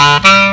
Bye.